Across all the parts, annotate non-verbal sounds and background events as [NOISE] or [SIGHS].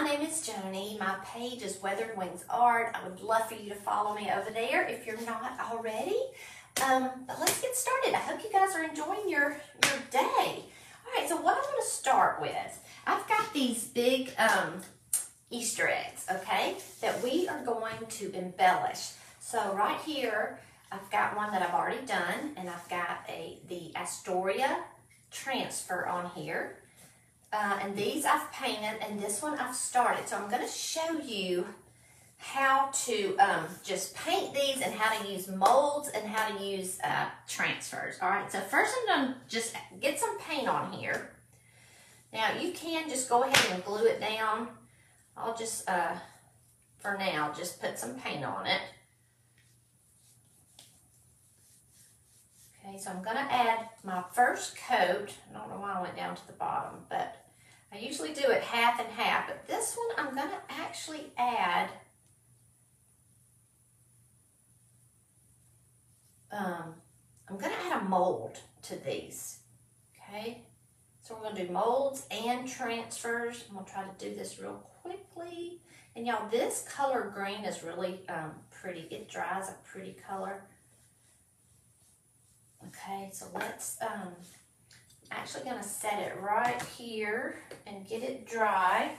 my name is Joni. My page is Weathered Wings Art. I would love for you to follow me over there if you're not already. Um, but let's get started. I hope you guys are enjoying your, your day. All right, so what I'm going to start with, I've got these big um, Easter eggs, okay, that we are going to embellish. So right here, I've got one that I've already done, and I've got a the Astoria transfer on here. Uh, and these I've painted, and this one I've started. So I'm going to show you how to um, just paint these and how to use molds and how to use uh, transfers. All right, so first I'm going to just get some paint on here. Now you can just go ahead and glue it down. I'll just, uh, for now, just put some paint on it. Okay, so I'm gonna add my first coat. I don't know why I went down to the bottom, but I usually do it half and half, but this one I'm gonna actually add um, I'm gonna add a mold to these, okay? So we're gonna do molds and transfers. I'm gonna try to do this real quickly. And y'all, this color green is really um, pretty. It dries a pretty color. Okay, so let's, um, actually gonna set it right here and get it dry.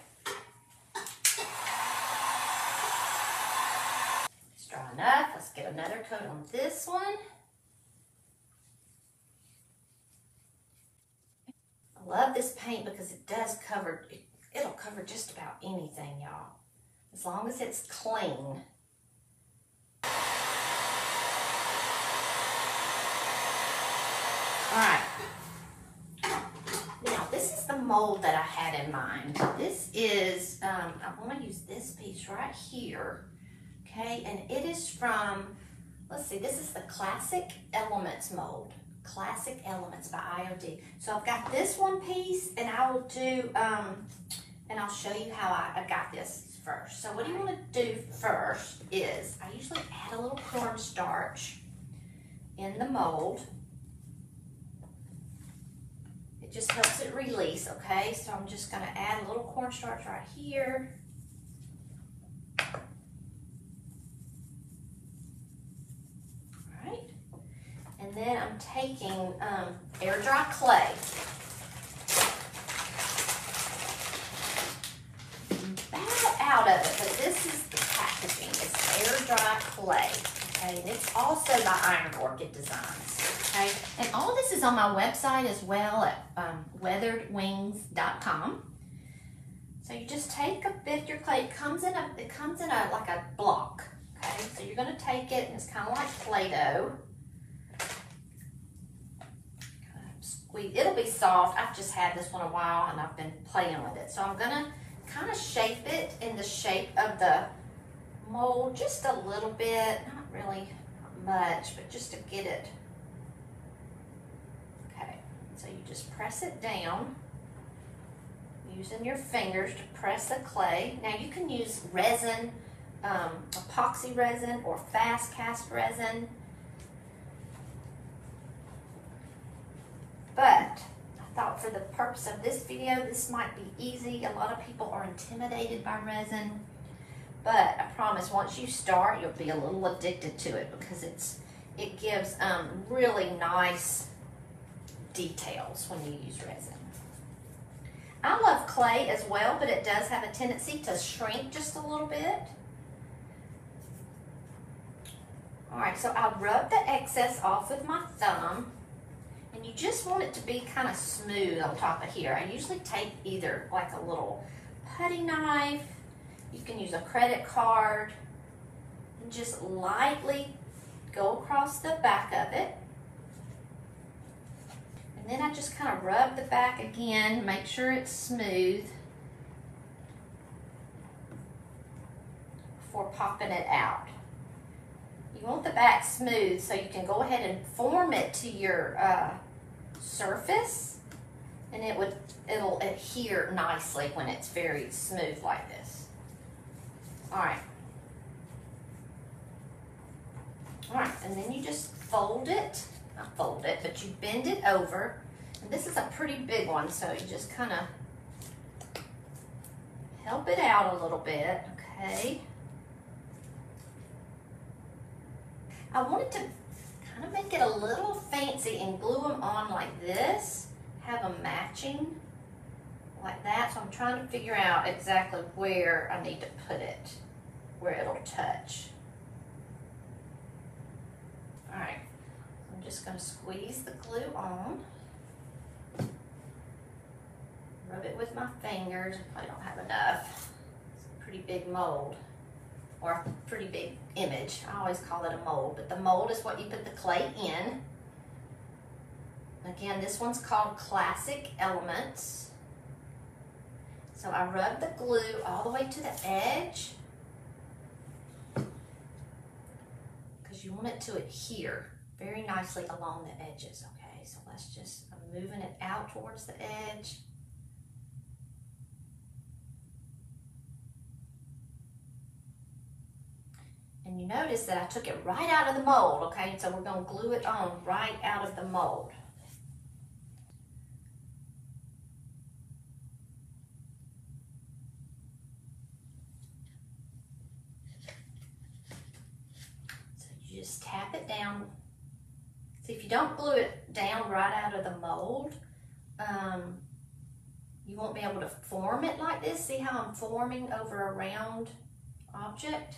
It's dry enough. Let's get another coat on this one. I love this paint because it does cover, it, it'll cover just about anything, y'all. As long as it's clean. All right. Now, this is the mold that I had in mind. This is, um, I want to use this piece right here, okay? And it is from, let's see, this is the Classic Elements mold. Classic Elements by IOD. So I've got this one piece, and I will do, um, and I'll show you how I, I got this first. So what you want to do first is, I usually add a little cornstarch in the mold. It just helps it release, okay? So I'm just gonna add a little cornstarch right here. All right. And then I'm taking um, air dry clay. Bad out of it, but this is the packaging. It's air dry clay. Okay, and it's also by Iron Orchid Designs. Okay, and all this is on my website as well at um, weatheredwings.com. So you just take a bit of your clay. It comes in a it comes in a like a block. Okay, so you're gonna take it and it's kind of like Play-Doh. Squeeze. It'll be soft. I've just had this one a while and I've been playing with it. So I'm gonna kind of shape it in the shape of the mold just a little bit, not really much, but just to get it. So you just press it down using your fingers to press the clay. Now you can use resin, um, epoxy resin or fast cast resin. But I thought for the purpose of this video, this might be easy. A lot of people are intimidated by resin. But I promise once you start, you'll be a little addicted to it because it's it gives um, really nice details when you use resin. I love clay as well, but it does have a tendency to shrink just a little bit. All right, so I'll rub the excess off with my thumb. And you just want it to be kind of smooth on top of here. I usually take either like a little putty knife you can use a credit card and just lightly go across the back of it. Then I just kind of rub the back again, make sure it's smooth before popping it out. You want the back smooth so you can go ahead and form it to your uh, surface and it would it'll adhere nicely when it's very smooth like this. All right. All right, and then you just fold it, not fold it, but you bend it over. And this is a pretty big one, so you just kind of help it out a little bit, okay? I wanted to kind of make it a little fancy and glue them on like this, have them matching like that. So I'm trying to figure out exactly where I need to put it, where it'll touch. All right, I'm just gonna squeeze the glue on. Rub it with my fingers. I don't have enough. It's a pretty big mold or a pretty big image. I always call it a mold, but the mold is what you put the clay in. Again, this one's called Classic Elements. So I rub the glue all the way to the edge because you want it to adhere very nicely along the edges, okay? So let's just, I'm moving it out towards the edge. And you notice that I took it right out of the mold, okay? So we're gonna glue it on right out of the mold. So you just tap it down. See, if you don't glue it down right out of the mold, um, you won't be able to form it like this. See how I'm forming over a round object?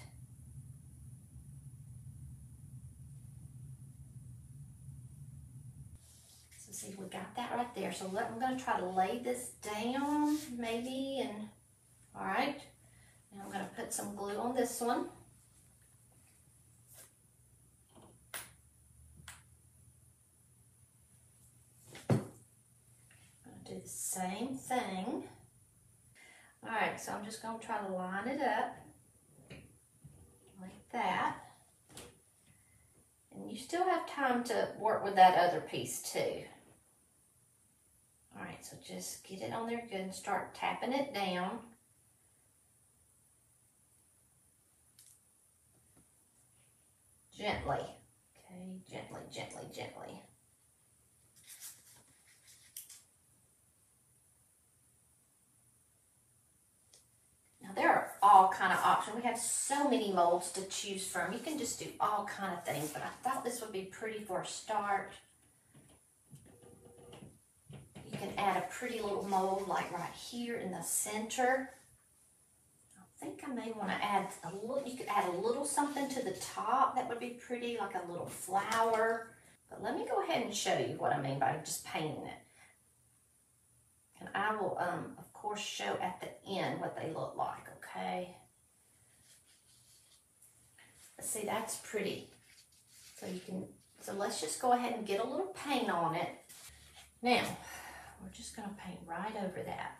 So see, we got that right there. So let, I'm gonna try to lay this down maybe and, all right. Now I'm gonna put some glue on this one. do the same thing. All right, so I'm just gonna try to line it up like that. And you still have time to work with that other piece too. All right, so just get it on there good and start tapping it down. Gently, okay, gently, gently, gently. Now there are all kind of options. We have so many molds to choose from. You can just do all kind of things, but I thought this would be pretty for a start. You can add a pretty little mold like right here in the center. I think I may want to add a little, you could add a little something to the top. That would be pretty, like a little flower. But let me go ahead and show you what I mean by just painting it. And I will, um, of course, show at the end what they look like, okay? See, that's pretty. So you can, so let's just go ahead and get a little paint on it. Now, we're just gonna paint right over that.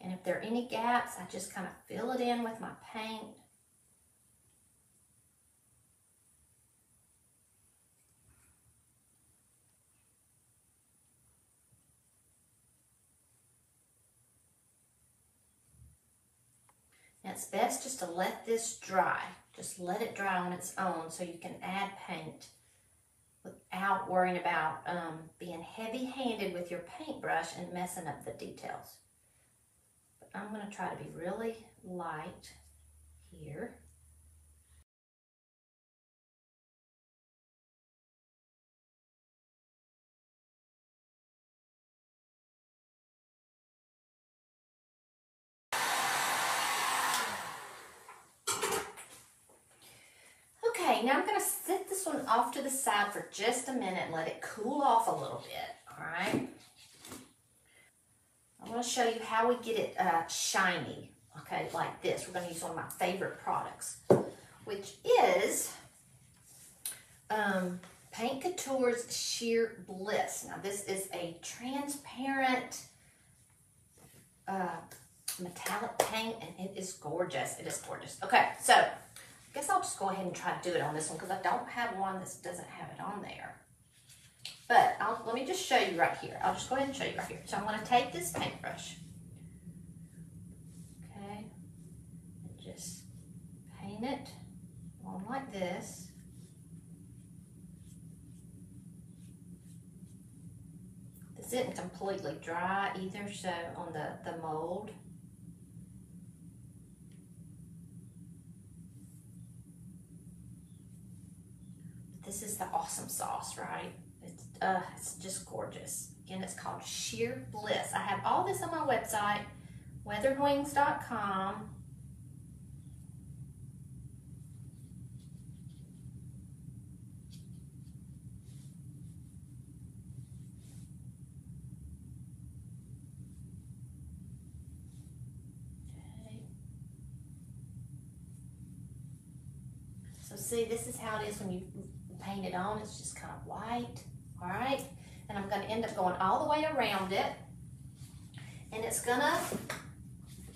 And if there are any gaps, I just kind of fill it in with my paint. It's best just to let this dry. Just let it dry on its own so you can add paint without worrying about um, being heavy-handed with your paintbrush and messing up the details. But I'm going to try to be really light here. Now I'm going to set this one off to the side for just a minute and let it cool off a little bit, all right? I'm to show you how we get it uh, shiny, okay, like this. We're going to use one of my favorite products, which is um, Paint Couture's Sheer Bliss. Now, this is a transparent uh, metallic paint, and it is gorgeous. It is gorgeous. Okay, so guess I'll just go ahead and try to do it on this one because I don't have one that doesn't have it on there. But I'll, let me just show you right here. I'll just go ahead and show you right here. So I'm going to take this paintbrush. Okay. And just paint it on like this. This isn't completely dry either, so on the, the mold. This is the awesome sauce, right? It's, uh, it's just gorgeous. Again, it's called Sheer Bliss. I have all this on my website, weatheredwings.com. So see, this is how it is when you paint it on. It's just kind of white, all right? And I'm gonna end up going all the way around it. And it's gonna,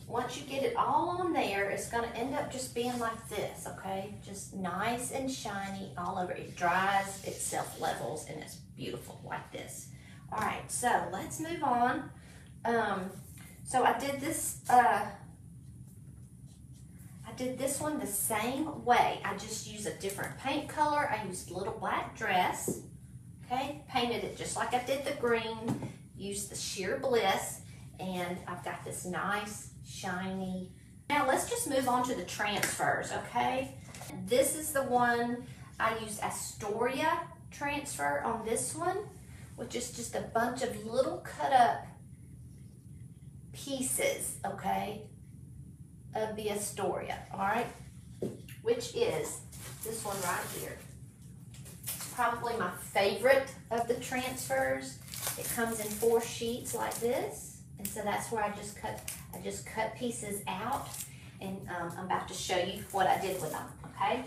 once you get it all on there, it's gonna end up just being like this, okay? Just nice and shiny all over. It dries, it self-levels, and it's beautiful like this. All right, so let's move on. Um, so I did this, uh, I did this one the same way. I just used a different paint color. I used a little black dress, okay? Painted it just like I did the green. Used the Sheer Bliss, and I've got this nice, shiny. Now let's just move on to the transfers, okay? This is the one, I used Astoria transfer on this one, which is just a bunch of little cut up pieces, okay? Of the Astoria, all right? Which is this one right here. Probably my favorite of the transfers. It comes in four sheets like this. And so that's where I just cut, I just cut pieces out. And um, I'm about to show you what I did with them, okay?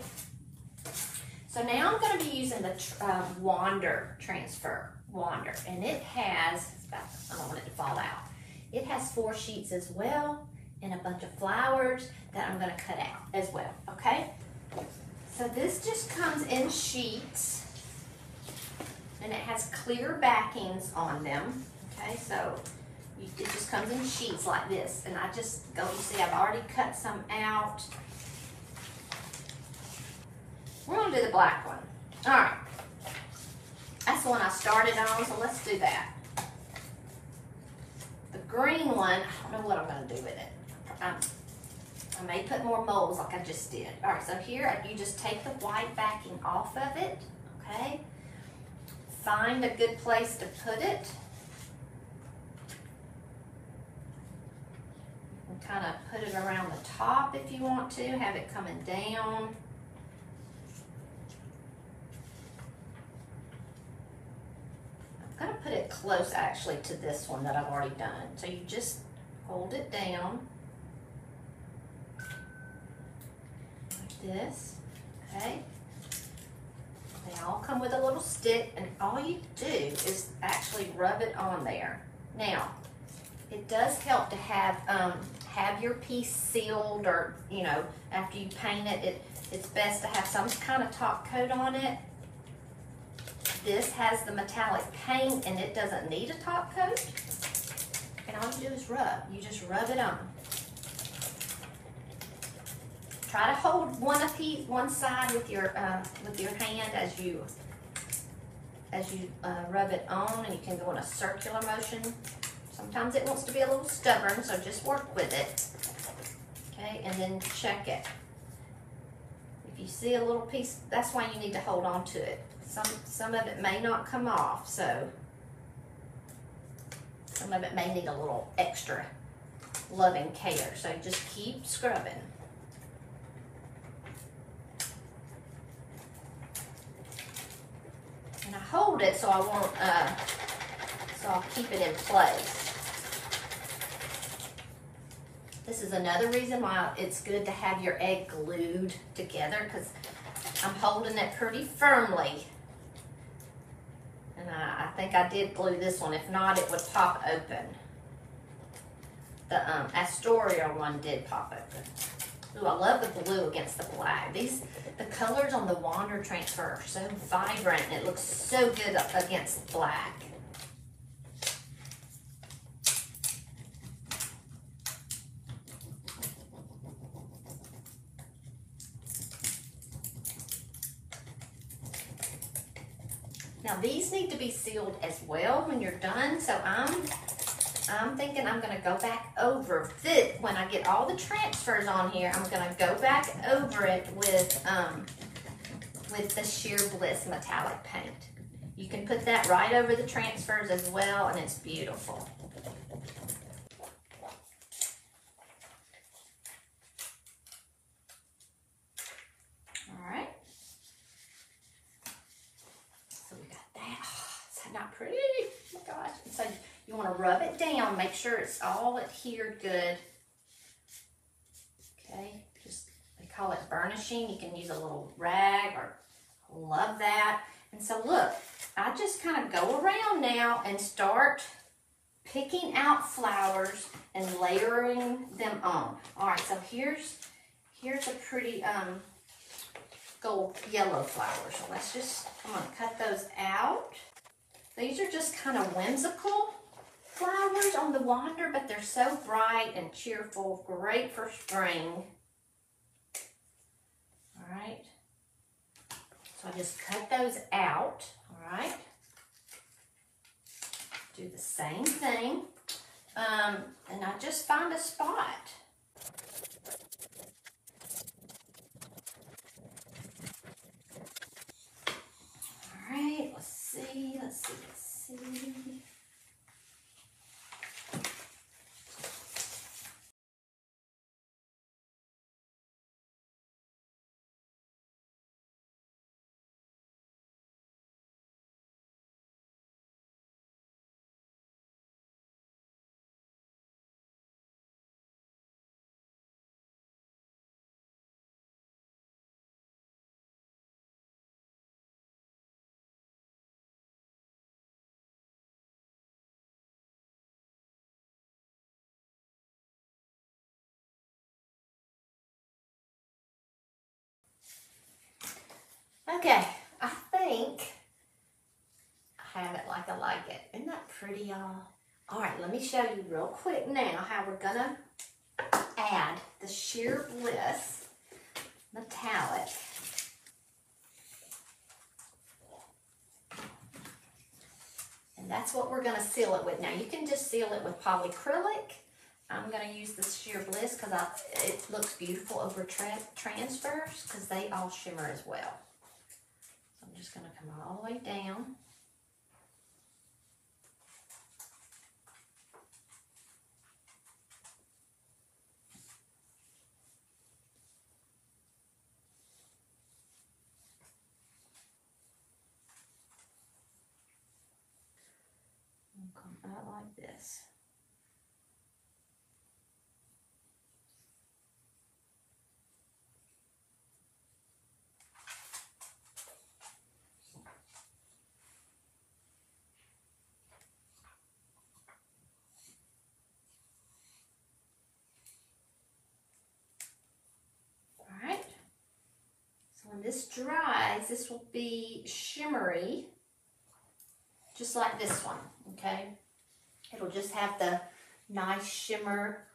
So now I'm gonna be using the uh, Wander transfer, Wander. And it has, I don't want it to fall out. It has four sheets as well and a bunch of flowers that I'm gonna cut out as well, okay? So this just comes in sheets and it has clear backings on them, okay? So you, it just comes in sheets like this and I just go, you see I've already cut some out. We're gonna do the black one. All right, that's the one I started on, so let's do that. The green one, I don't know what I'm gonna do with it. Um, I may put more molds like I just did. All right, so here you just take the white backing off of it, okay? Find a good place to put it. And kind of put it around the top if you want to, have it coming down. I'm gonna put it close actually to this one that I've already done. So you just hold it down. This, okay? They all come with a little stick and all you do is actually rub it on there. Now, it does help to have um, have your piece sealed or, you know, after you paint it, it, it's best to have some kind of top coat on it. This has the metallic paint and it doesn't need a top coat. And all you do is rub. You just rub it on. Try to hold one piece, one side with your uh, with your hand as you as you uh, rub it on, and you can go in a circular motion. Sometimes it wants to be a little stubborn, so just work with it. Okay, and then check it. If you see a little piece, that's why you need to hold on to it. Some some of it may not come off, so some of it may need a little extra loving care. So just keep scrubbing. And I hold it so I won't, uh, so I'll keep it in place. This is another reason why it's good to have your egg glued together because I'm holding it pretty firmly. And I, I, think I did glue this one. If not, it would pop open. The um, Astoria one did pop open. Ooh, I love the blue against the black. These, the colors on the Wander Transfer are so vibrant. It looks so good against black. Now these need to be sealed as well when you're done. So I'm I'm thinking I'm gonna go back over it when I get all the transfers on here. I'm gonna go back over it with um, with the Sheer Bliss metallic paint. You can put that right over the transfers as well, and it's beautiful. All right. So we got that. [SIGHS] Is that not pretty? Oh my gosh. So you want to rub it down, make sure it's all adhered good. Okay, just they call it burnishing. You can use a little rag or love that. And so look, I just kind of go around now and start picking out flowers and layering them on. All right, so here's here's a pretty um, gold yellow flower. So let's just, I'm gonna cut those out. These are just kind of whimsical flowers on the wander, but they're so bright and cheerful, great for spring. All right. So I just cut those out, all right. Do the same thing. Um, and I just find a spot. All right, let's see, let's see, let's see. Okay, I think I have it like I like it. Isn't that pretty, y'all? All right, let me show you real quick now how we're gonna add the Sheer Bliss metallic. And that's what we're gonna seal it with. Now you can just seal it with polycrylic. I'm gonna use the Sheer Bliss because it looks beautiful over tra transfers because they all shimmer as well. Just going to come all the way down. come out like this. when this dries, this will be shimmery, just like this one, okay? It'll just have the nice shimmer,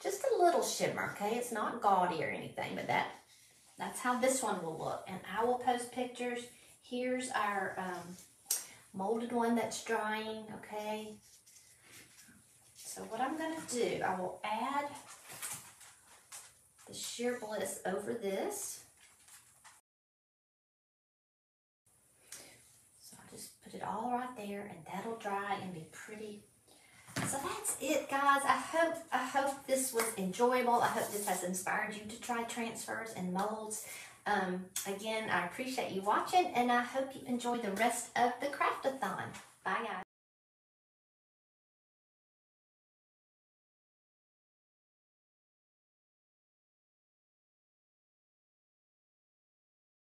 just a little shimmer, okay? It's not gaudy or anything, but that that's how this one will look. And I will post pictures. Here's our um, molded one that's drying, okay? So what I'm gonna do, I will add the sheer bliss over this. Put it all right there and that'll dry and be pretty. So that's it guys. I hope I hope this was enjoyable. I hope this has inspired you to try transfers and molds. Um, again, I appreciate you watching and I hope you enjoy the rest of the craftathon.